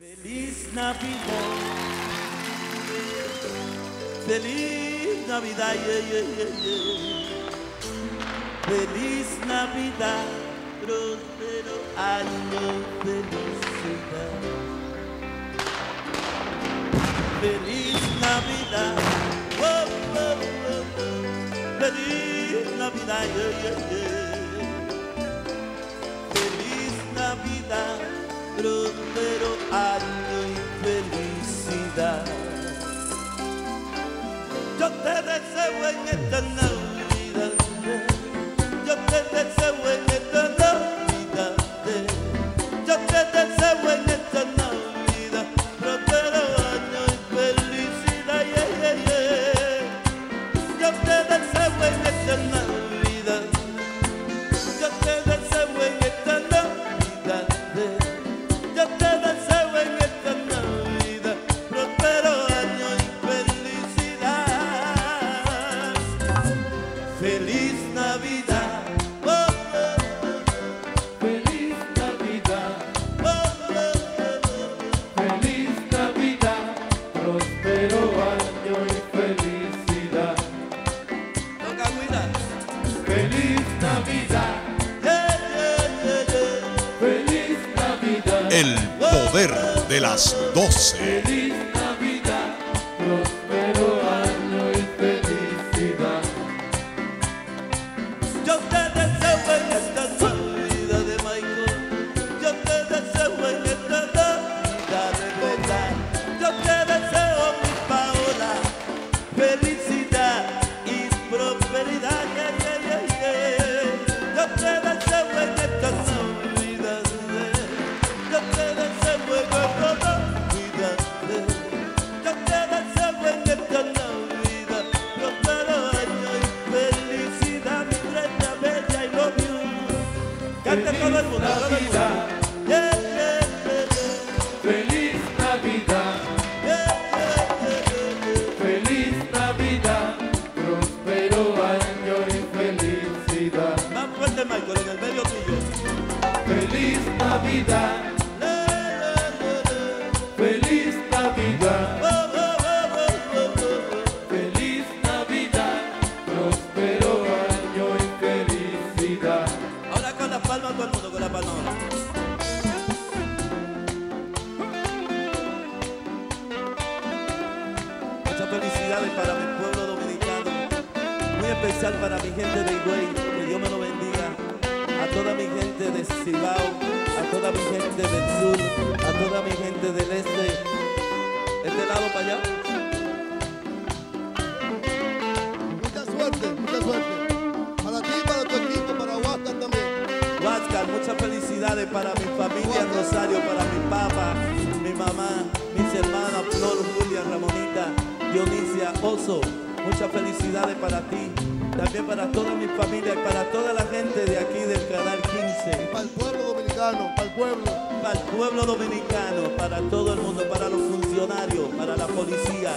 Feliz Navidad. Feliz Navidad. yeah, yeah, yeah. Feliz Navidad. Próspero año felicidad. Feliz Navidad. Oh, oh, oh, oh. Feliz Navidad. Próspero año y felicidad. Yo te deseo en esta Navidad, El poder de las doce. feliz Navidad, Canta todo el mundo, todo el mundo. Yeah, yeah, yeah, feliz Navidad, feliz Navidad, próspero año y felicidad. Más fuerte, Michael, en el medio tuyo. Feliz Navidad, feliz Navidad. Palma todo el mundo, con la palma. Muchas felicidades para mi pueblo dominicano, muy especial para mi gente de Higüey, que Dios me lo bendiga, a toda mi gente de Cibao, a toda mi gente del felicidades para mi familia Rosario, para mi papá, mi mamá, mis hermanas Flor, Julia, Ramonita, Dionisia, Oso. Muchas felicidades para ti, también para toda mi familia y para toda la gente de aquí del Canal 15, Para el pueblo dominicano, para el pueblo. para el pueblo dominicano, para todo el mundo, para los funcionarios, para la policía,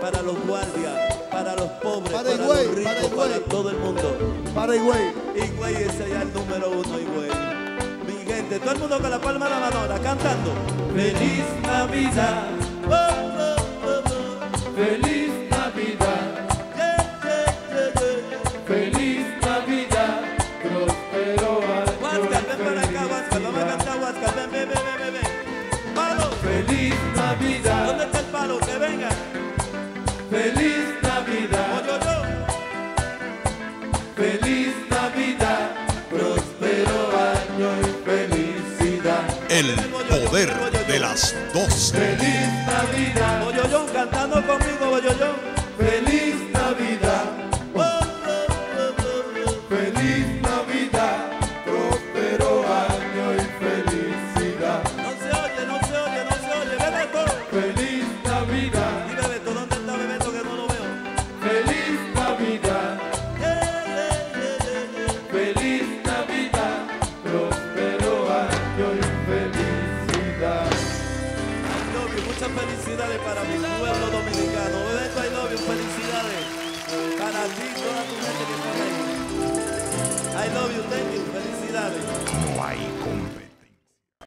para los guardias, para los pobres, Para para, Higüey, los ricos, para para, Higüey. todo el mundo. Para Higüey. Y güey, ese ya es el número uno, y güey. Mi gente, todo el mundo con la palma de la mano ahora, cantando. Feliz Navidad, Oh, oh, oh, oh. feliz Navidad, Yeah, yeah, yeah, feliz Navidad, próspero año Huáscar, ven para acá, Huáscar, vamos a cantar, Huáscar, ven, ven, ven, ven, ven. Palo, Feliz ¿dónde Navidad, está el palo? Que venga. feliz Navidad, feliz El poder de las doce. Feliz Navidad, Boyoyón, cantando conmigo, Boyoyón. feliz Navidad. Oh, oh, oh, oh, oh. Feliz Navidad, próspero año y felicidad. No se oye, no se oye, no se oye. Bebeto. Feliz I love you, thank you. Felicidades. No hay competencia.